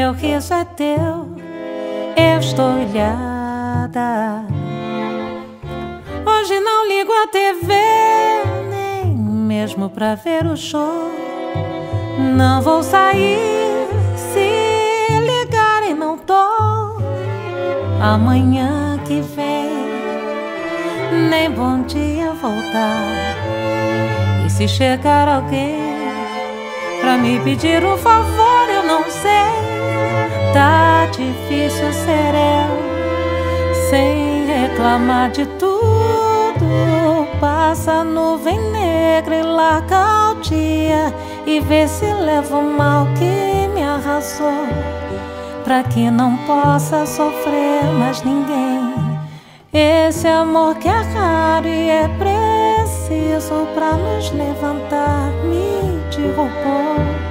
Meu riso é teu, eu estou ilhada. Hoje não ligo a TV, nem mesmo pra ver o show. Não vou sair se ligarem, não tô. Amanhã que vem, nem bom dia voltar. E se chegar alguém pra me pedir um favor, eu não sei. Tá difícil ser eu, sem reclamar de tudo. Passa a nuvem negra e larga o dia e vê se leva o mal que me arrasou. Pra que não possa sofrer mais ninguém. Esse amor que é raro e é preciso pra nos levantar, me derrubou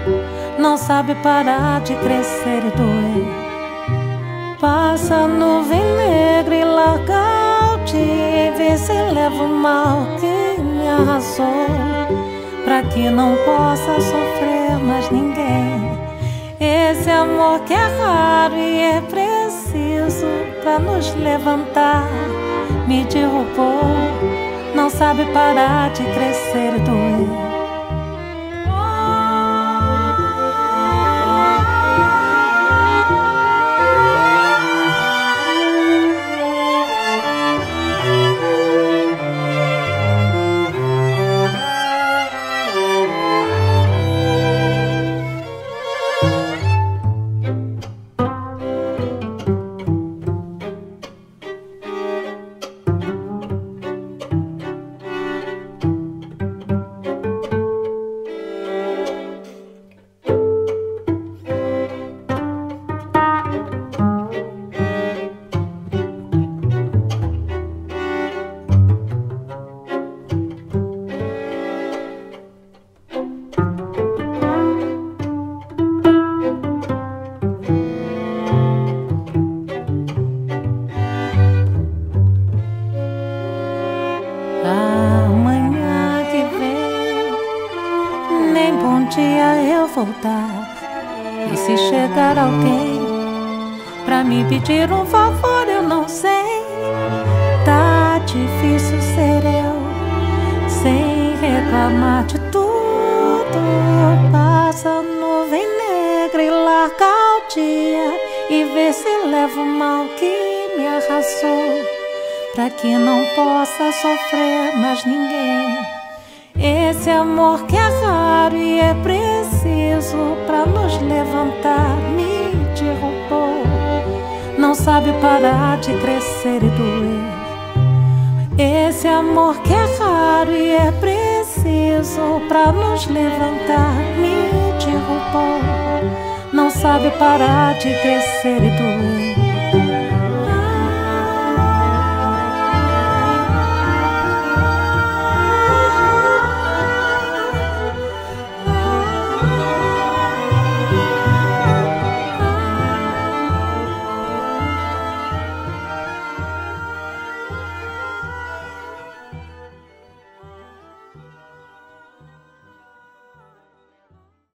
sabe parar de crescer e doer. Passa a nuvem negra e larga o dia vê se leva o mal que me arrasou. Pra que não possa sofrer mais ninguém. Esse amor que é raro e é preciso pra nos levantar, me derrubou. Não sabe parar de crescer e doer. Dia eu voltar. E se chegar alguém Pra me pedir um favor eu não sei. Tá difícil ser eu Sem reclamar de tudo. Passa nuvem negra e larga o dia E vê se leva o mal que me arrasou. Pra que não possa sofrer mais ninguém esse amor que é raro e é preciso para nos levantar me derrubou. Não sabe parar de crescer e doer. Esse amor que é raro e é preciso para nos levantar me derrubou. Não sabe parar de crescer e doer.